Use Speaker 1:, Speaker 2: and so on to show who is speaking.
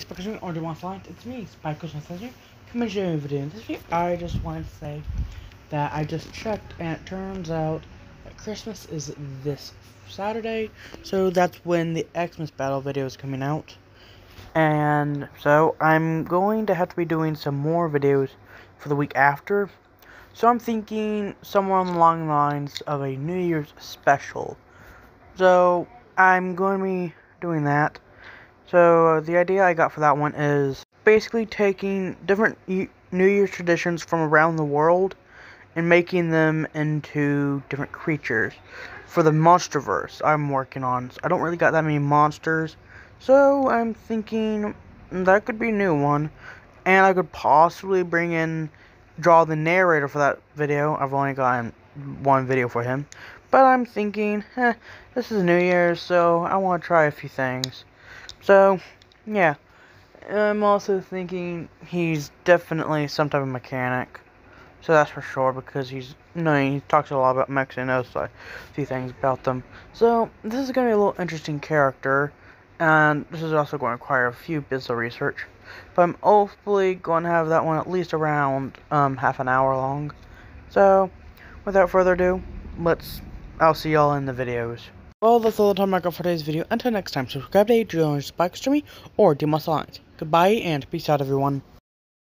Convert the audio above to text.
Speaker 1: Spikers or Demon Lines, it's me, Spikers here. Coming to a video. In this video, I just want to say that I just checked and it turns out that Christmas is this Saturday, so that's when the Xmas Battle video is coming out. And so I'm going to have to be doing some more videos for the week after. So I'm thinking somewhere along the lines of a New Year's special. So I'm going to be doing that. So, uh, the idea I got for that one is basically taking different New Year's traditions from around the world and making them into different creatures. For the Monsterverse I'm working on, I don't really got that many monsters, so I'm thinking that could be a new one. And I could possibly bring in, draw the narrator for that video. I've only gotten one video for him. But I'm thinking, eh, this is New Year's, so I want to try a few things. So, yeah. I'm also thinking he's definitely some type of mechanic. So that's for sure because he's you know, he talks a lot about mechs and knows a few things about them. So this is going to be a little interesting character. And this is also going to require a few bits of research. But I'm hopefully going to have that one at least around um, half an hour long. So, without further ado, let's, I'll see y'all in the videos. Well, that's all the time I got for today's video. Until next time, subscribe to Adrian Spikes to me or do my Goodbye and peace out, everyone.